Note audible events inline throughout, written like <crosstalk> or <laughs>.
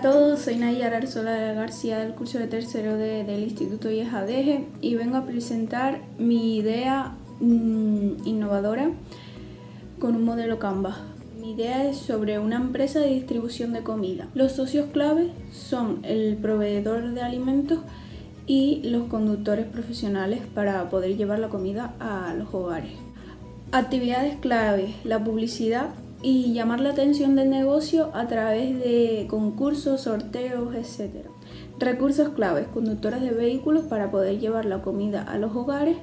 todos, soy Nayara Arzola García del curso de tercero del Instituto IEJADEGE y vengo a presentar mi idea mm, innovadora con un modelo Canva. Mi idea es sobre una empresa de distribución de comida. Los socios clave son el proveedor de alimentos y los conductores profesionales para poder llevar la comida a los hogares. Actividades clave, la publicidad y llamar la atención del negocio a través de concursos, sorteos, etc. Recursos claves, conductores de vehículos para poder llevar la comida a los hogares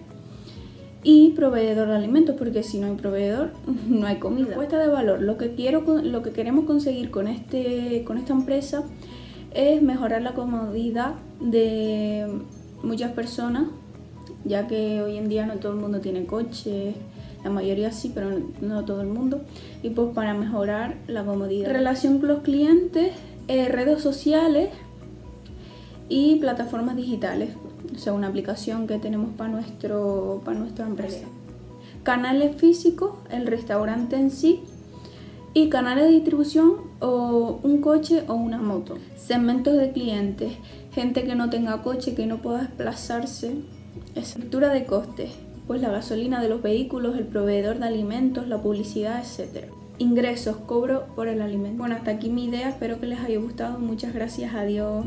y proveedor de alimentos, porque si no hay proveedor <laughs> no hay comida. Propuesta de valor, lo que, quiero, lo que queremos conseguir con, este, con esta empresa es mejorar la comodidad de muchas personas, ya que hoy en día no todo el mundo tiene coche, la mayoría sí, pero no todo el mundo, y pues para mejorar la comodidad. Relación con los clientes, eh, redes sociales y plataformas digitales, o sea, una aplicación que tenemos para, nuestro, para nuestra empresa. Canales físicos, el restaurante en sí, y canales de distribución o un coche o una moto. Segmentos de clientes, gente que no tenga coche, que no pueda desplazarse. Estructura de costes, pues la gasolina de los vehículos, el proveedor de alimentos, la publicidad, etc. Ingresos, cobro por el alimento. Bueno, hasta aquí mi idea, espero que les haya gustado. Muchas gracias, adiós.